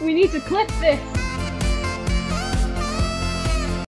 We need to clip this!